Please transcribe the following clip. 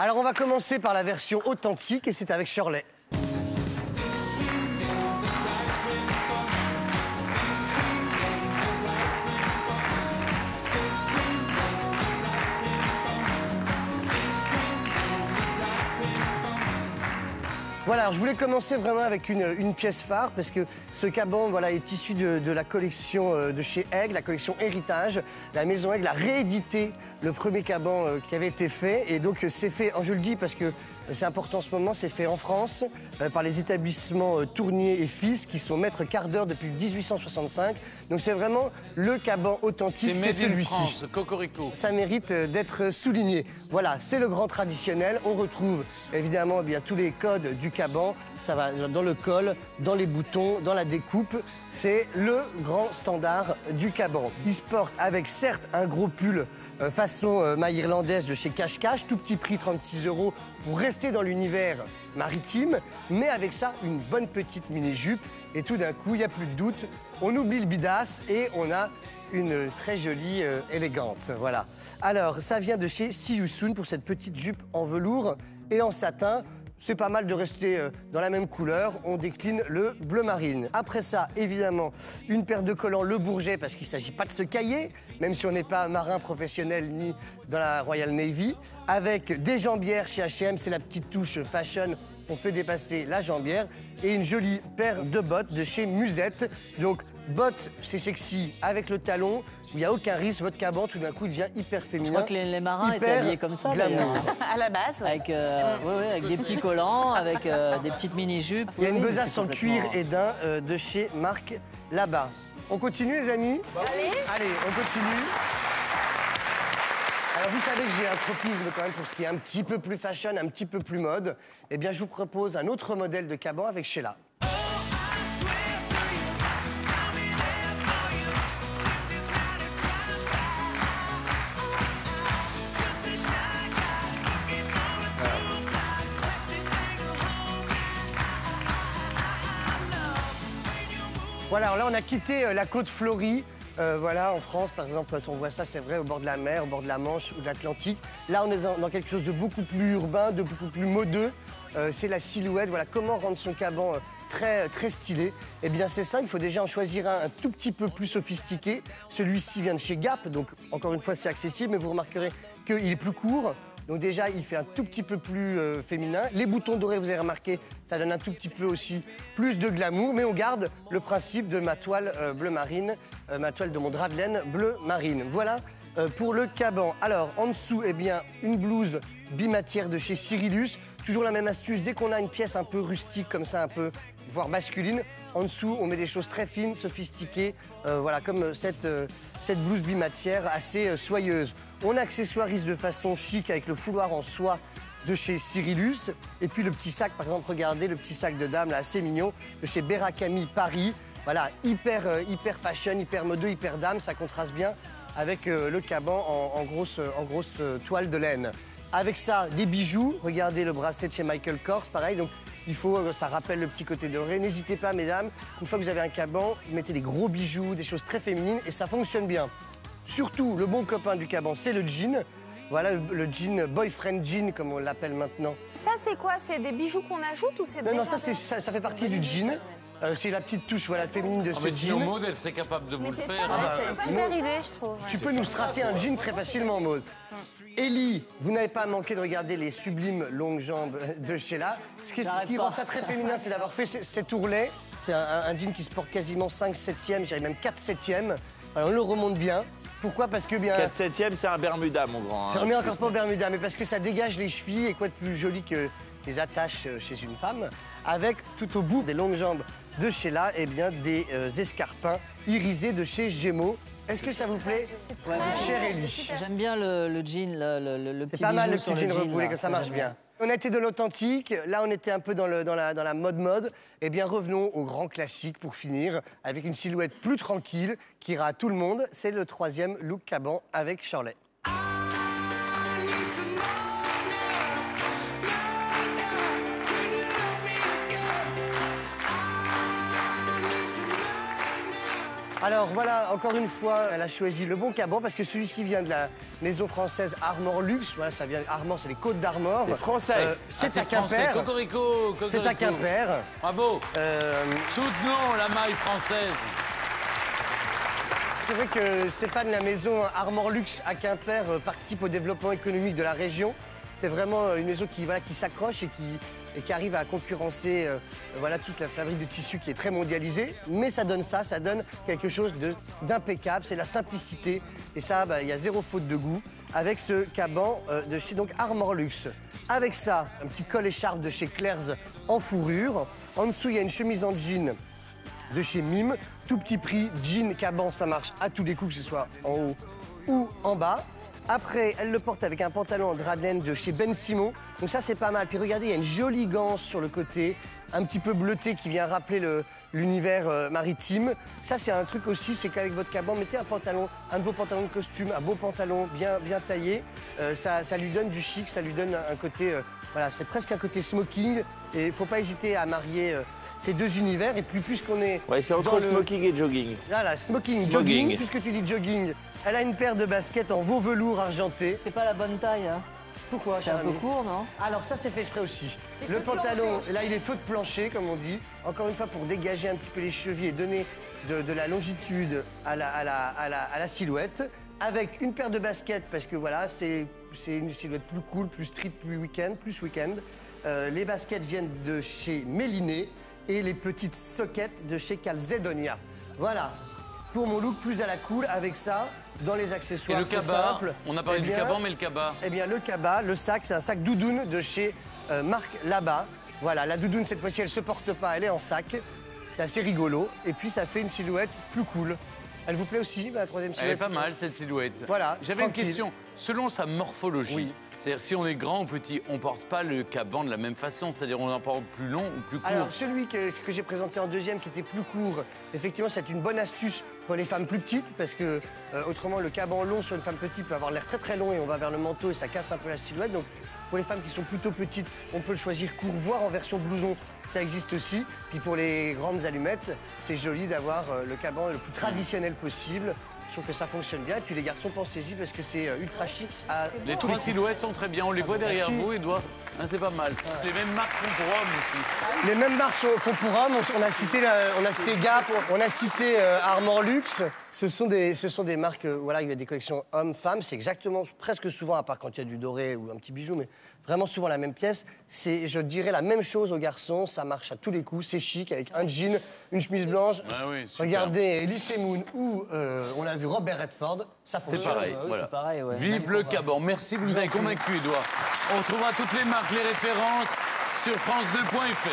Alors on va commencer par la version authentique et c'est avec Shirley. Voilà, alors je voulais commencer vraiment avec une, une pièce phare parce que ce caban voilà, est issu de, de la collection euh, de chez Aigle, la collection Héritage. La maison Aigle a réédité le premier caban euh, qui avait été fait et donc euh, c'est fait, je le dis parce que c'est important en ce moment, c'est fait en France par les établissements Tournier et Fils qui sont maîtres quart d'heure depuis 1865. Donc c'est vraiment le caban authentique, c'est celui-ci Cocorico. ça mérite d'être souligné. Voilà, c'est le grand traditionnel. On retrouve évidemment eh bien, tous les codes du Ça va dans le col, dans les boutons, dans la découpe. C'est le grand standard du caban. Il se porte avec certes un gros pull euh, façon euh, maille irlandaise de chez Cache Cache, tout petit prix 36 euros pour rester dans l'univers maritime, mais avec ça une bonne petite mini-jupe et tout d'un coup il n'y a plus de doute, on oublie le bidas et on a une très jolie euh, élégante. Voilà. Alors, ça vient de chez See pour cette petite jupe en velours et en satin. C'est pas mal de rester euh, dans la même couleur. On décline le bleu marine. Après ça, évidemment, une paire de collants Le Bourget parce qu'il ne s'agit pas de se cailler, même si on n'est pas marin professionnel ni dans la Royal Navy. Avec des jambières chez H&M, c'est la petite touche fashion on fait dépasser la jambière et une jolie paire de bottes de chez Musette. Donc bottes, c'est sexy avec le talon, il n'y a aucun risque, votre caban tout d'un coup devient hyper féminin. Je crois que les, les marins étaient habillés comme ça d'ailleurs. À la base, ouais. Avec, euh, ouais, ouais, avec des petits collants, avec euh, des petites mini-jupes. Il y a une besace en cuir et daim euh, de chez Marc là-bas. On continue les amis? Allez Allez, on continue. Vous savez que j'ai un tropisme quand même pour ce qui est un petit peu plus fashion, un petit peu plus mode. Eh bien je vous propose un autre modèle de caban avec Sheila. Voilà, alors là on a quitté euh, la côte fleurie. Euh, voilà, en France, par exemple, on voit ça, c'est vrai, au bord de la mer, au bord de la Manche ou de l'Atlantique. Là, on est dans, quelque chose de beaucoup plus urbain, de beaucoup plus modeux. Euh, c'est la silhouette. Voilà, comment rendre son caban euh, très, très stylé Eh bien, c'est ça. Il faut déjà en choisir un un tout petit peu plus sophistiqué. Celui-ci vient de chez Gap, donc encore une fois, c'est accessible, mais vous remarquerez qu'il est plus court. Donc déjà, il fait un tout petit peu plus euh, féminin. Les boutons dorés, vous avez remarqué, ça donne un tout petit peu aussi plus de glamour, mais on garde le principe de ma toile euh, bleu marine, euh, ma toile de mon drap de laine bleu marine. Voilà pour le caban. Alors, en dessous, eh bien, une blouse bimatière de chez Cyrillus. Toujours la même astuce, dès qu'on a une pièce un peu rustique comme ça, un peu voire masculine, en dessous, on met des choses très fines, sophistiquées, voilà, comme cette, cette blouse bimatière assez soyeuse. On accessoirise de façon chic avec le fouloir en soie de chez Cyrillus. Et puis le petit sac, par exemple, regardez, le petit sac de dame, là, assez mignon, de chez Beracami Paris. Voilà, hyper, euh, hyper fashion, hyper modeux, hyper dame, ça contraste bien avec euh, le caban en, grosse, euh, toile de laine. Avec ça, des bijoux. Regardez le bracelet de chez Michael Kors, pareil. Donc, il faut, ça rappelle le petit côté doré. N'hésitez pas, mesdames, une fois que vous avez un caban, vous mettez des gros bijoux, des choses très féminines et ça fonctionne bien. Surtout, le bon copain du caban, c'est le jean. Voilà le, jean, boyfriend jean, comme on l'appelle maintenant. Ça, c'est quoi? C'est des bijoux qu'on ajoute ou c'est Non, non, ça, c'est- ça, ça fait partie du jean. Euh, c'est la petite touche voilà, féminine de Ah, ce jean. Maud, elle serait capable de vous Mais le faire. ouais, bah, c'est une super idée, je trouve. Tu peux nous tracer un jean très facilement, Maud. Ellie, vous n'avez pas manqué de regarder les sublimes longues jambes de Sheila. Ce qui, ce rend ça très féminin, c'est d'avoir fait ce- cet ourlet. C'est un, un jean qui se porte quasiment 5 septièmes, j'irais même 4 septièmes. Alors on le remonte bien. Pourquoi Parce que bien. 4 7 c'est un Bermuda, mon grand. Ça hein. remet encore pas au Bermuda, mais parce que ça dégage les chevilles et quoi de plus joli que les attaches euh, chez une femme, avec tout au bout des longues jambes de Sheila, eh bien des euh, escarpins irisés de chez Gémeaux. Est-ce que ça vous plaît? Cher Ellie. J'aime bien le, le jean, le, le- le- petit C'est pas mal le petit jean jean, reboulé, là, que ça marche bien. On était de l'authentique, là on était un peu dans, la mode mode. Eh bien revenons au grand classique pour finir, avec une silhouette plus tranquille qui ira à tout le monde. C'est le troisième look caban avec Shirley. Alors voilà, encore une fois, elle a choisi le bon caban parce que celui-ci vient de la maison française Armor Luxe. Voilà, ça vient Armor, c'est les Côtes d'Armor. C'est français. c'est Ah, à français. Quimper. Cocorico. C'est à Quimper. Bravo. Euh, Soutenons la maille française. c'est vrai que Stéphane, la maison Armor Luxe à Quimper euh, participe au développement économique de la région. C'est vraiment euh, une maison qui, voilà, qui s'accroche et qui, et qui arrive à concurrencer euh, voilà, toute la fabrique de tissus qui est très mondialisée. Mais ça donne ça, ça donne quelque chose d'impeccable, c'est la simplicité. Et ça, bah, il y a zéro faute de goût avec ce caban euh, de chez donc Armor Luxe. Avec ça, un petit col écharpe de chez Claire's en fourrure. En dessous, il y a une chemise en jean de chez Mime. Tout petit prix, jean, caban, ça marche à tous les coups, que ce soit en haut ou en bas. Après, elle le porte avec un pantalon en drap de chez Ben Simon. Donc ça, c'est pas mal. Puis regardez, il y a une jolie ganse sur le côté, un petit peu bleuté qui vient rappeler le- l'univers euh, maritime. Ça, c'est un truc aussi, c'est qu'avec votre caban, mettez un pantalon, un de vos pantalons de costume, un beau pantalon bien, bien taillé. Euh, ça, ça lui donne du chic, ça lui donne un côté... euh, voilà, c'est presque un côté smoking. Et il faut pas hésiter à marier euh, ces deux univers. Et puis, puisqu'on est... Ouais, c'est dans entre le- smoking et jogging. Voilà, smoking, Smoking. jogging. Puisque tu dis jogging, elle a une paire de baskets en veau velours argenté. C'est pas la bonne taille. hein. Pourquoi, C'est un peu court, non? Alors ça, c'est fait exprès aussi. Le pantalon, là, il est feu de plancher, comme on dit. Encore une fois, pour dégager un petit peu les chevilles et donner de, de la longitude à la, à la- à la- à la silhouette. Avec une paire de baskets, parce que voilà, c'est c'est une silhouette plus cool, plus street, plus week-end, plus week-end. Euh, les baskets viennent de chez Méliné et les petites sockets de chez Calzedonia. Voilà. Pour mon look plus à la cool, avec ça, dans les Et accessoires, le c'est cabas. simple. On a parlé Eh du caban, mais le cabas. eh bien, le cabas, le sac, c'est un sac doudoune de chez euh, Marc Labat. Voilà, la doudoune, cette fois-ci, elle se porte pas, elle est en sac. C'est assez rigolo. Et puis, ça fait une silhouette plus cool. Elle vous plaît aussi, la troisième Elle est silhouette pas mal, cette silhouette. Voilà, J'avais une question. Selon sa morphologie, Oui. C'est-à-dire si on est grand ou petit, on porte pas le caban de la même façon. C'est-à-dire on en porte plus long ou plus court. Alors, celui que, que j'ai présenté en deuxième, qui était plus court, effectivement, c'est une bonne astuce pour les femmes plus petites, parce que euh, autrement, le caban long sur une femme petite peut avoir l'air très très long et on va vers le manteau et ça casse un peu la silhouette. Donc, pour les femmes qui sont plutôt petites, on peut le choisir court, voire en version blouson, ça existe aussi. Puis pour les grandes allumettes, c'est joli d'avoir euh, le caban le plus traditionnel possible. Je trouve que ça fonctionne bien. Et puis les garçons, pensez-y parce que c'est euh, ultra chic. à Les trois silhouettes sont très bien. On les voit derrière merci. vous, Edouard. Hein, c'est pas mal. Les mêmes marques font pour hommes aussi. Les mêmes marques font pour hommes. On, a cité, la- on a cité Gap, on a cité euh, Armand Luxe. Ce sont des, ce sont des marques. euh, voilà, il y a des collections hommes-femmes. C'est exactement, presque souvent, à part quand il y a du doré ou un petit bijou, mais vraiment souvent la même pièce. C'est, je dirais, la même chose aux garçons. Ça marche à tous les coups. C'est chic avec un jean, une chemise blanche. Ah oui. Regardez Elise Moon ou euh, on a vu Robert Redford. Ça C'est fonctionne. pareil. voilà. c'est pareil, ouais. Vive le caban. Merci, vous nous avez convaincu, Edouard. On retrouvera toutes les marques, les références sur France2.fr.